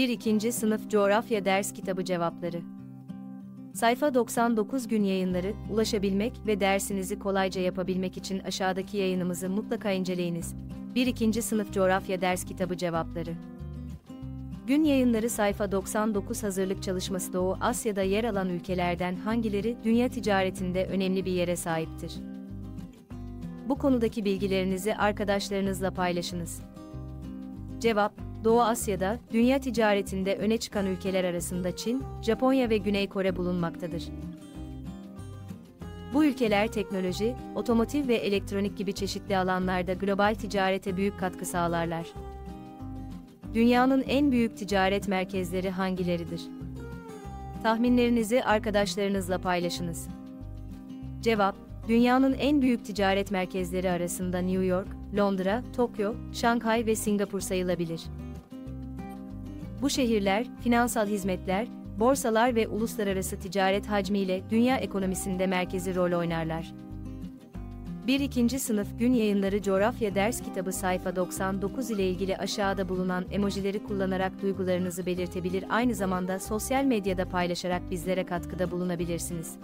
1-2. Sınıf Coğrafya Ders Kitabı Cevapları Sayfa 99 gün yayınları, ulaşabilmek ve dersinizi kolayca yapabilmek için aşağıdaki yayınımızı mutlaka inceleyiniz. 1-2. Sınıf Coğrafya Ders Kitabı Cevapları Gün yayınları sayfa 99 hazırlık çalışması Doğu Asya'da yer alan ülkelerden hangileri dünya ticaretinde önemli bir yere sahiptir? Bu konudaki bilgilerinizi arkadaşlarınızla paylaşınız. Cevap, Doğu Asya'da, dünya ticaretinde öne çıkan ülkeler arasında Çin, Japonya ve Güney Kore bulunmaktadır. Bu ülkeler teknoloji, otomotiv ve elektronik gibi çeşitli alanlarda global ticarete büyük katkı sağlarlar. Dünyanın en büyük ticaret merkezleri hangileridir? Tahminlerinizi arkadaşlarınızla paylaşınız. Cevap, dünyanın en büyük ticaret merkezleri arasında New York, Londra, Tokyo, Şanghay ve Singapur sayılabilir. Bu şehirler, finansal hizmetler, borsalar ve uluslararası ticaret hacmiyle dünya ekonomisinde merkezi rol oynarlar. 1-2. Sınıf Gün Yayınları Coğrafya Ders Kitabı sayfa 99 ile ilgili aşağıda bulunan emojileri kullanarak duygularınızı belirtebilir aynı zamanda sosyal medyada paylaşarak bizlere katkıda bulunabilirsiniz.